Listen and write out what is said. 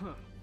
Huh.